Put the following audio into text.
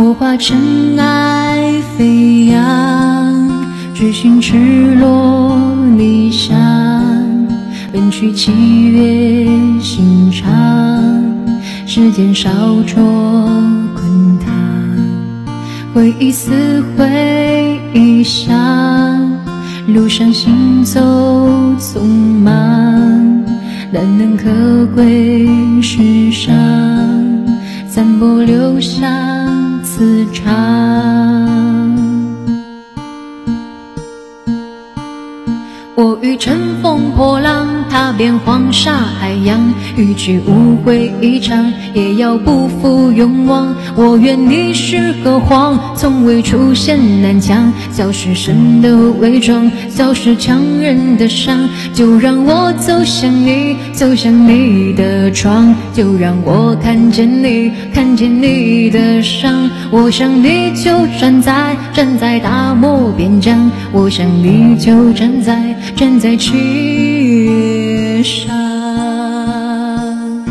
我化尘埃飞扬，追寻赤裸理想，奔去七月心肠，时间烧灼滚烫，回忆撕毁臆想，路上行走匆忙，难能可贵世上，散播留香。磁场。我欲乘风破浪，踏遍黄沙海洋，与其误会一场，也要不负勇往。我愿你是个谎，从未出现南墙，消失神的伪装，消失强忍的伤。就让我走向你，走向你的窗，就让我看见你，看见你的伤。我想你就站在，站在大漠边疆，我想你就站在。站在七月上。